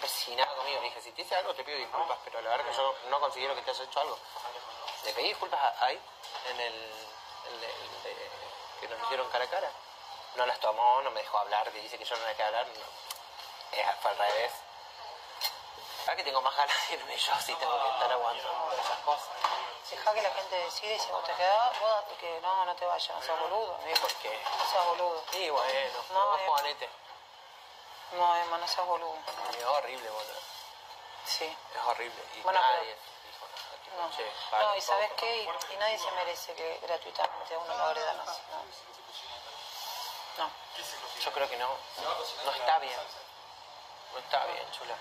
empecinada conmigo. Dije, si te hice algo te pido disculpas, pero la verdad que yo no considero que te hayas hecho algo. Le pedí disculpas ahí, en el, en el de- que nos hicieron cara a cara. No las tomó, no me dejó hablar, que dice que yo no le dejé hablar. No. Es, fue al revés. ¿Sabes que tengo más ganas de irme yo si tengo que estar aguantando esas cosas? Deja que la gente decide y si vos te quedás, vos que no, no te vayas, no seas boludo. Sí, porque... No seas boludo. Sí, bueno, No, no, eh. Juanete. No, Emma, no seas boludo. Es horrible, boludo. Sí. Es horrible. Y Bueno, nadie pero- dijo nada. Tipo, No, che, no para, y sabes qué, y, y nadie se merece que gratuitamente a uno lo agredan así. No. no. Yo creo que no. No está bien. No está bien, chula.